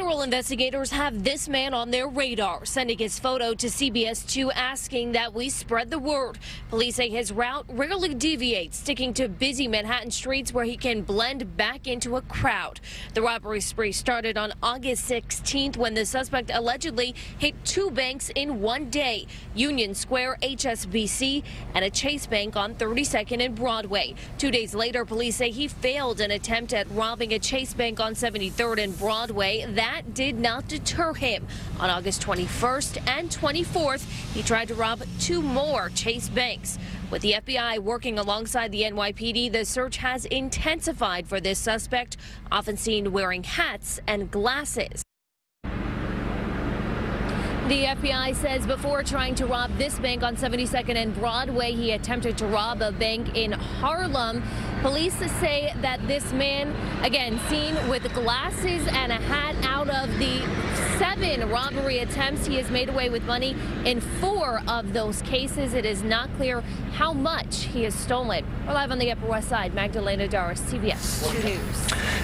Federal investigators have this man on their radar, sending his photo to CBS 2 asking that we spread the word. Police say his route rarely deviates, sticking to busy Manhattan streets where he can blend back into a crowd. The robbery spree started on August 16th when the suspect allegedly hit two banks in one day Union Square, HSBC, and a Chase Bank on 32nd and Broadway. Two days later, police say he failed an attempt at robbing a Chase Bank on 73rd and Broadway. That did not deter him. On August 21st and 24th, he tried to rob two more Chase banks. With the FBI working alongside the NYPD, the search has intensified for this suspect, often seen wearing hats and glasses. The FBI says before trying to rob this bank on 72nd and Broadway, he attempted to rob a bank in Harlem. Police say that this man, again, seen with glasses and a hat out of the seven robbery attempts, he has made away with money in four of those cases. It is not clear how much he has stolen. We're live on the Upper West Side. Magdalena Doris, CBS 2 News.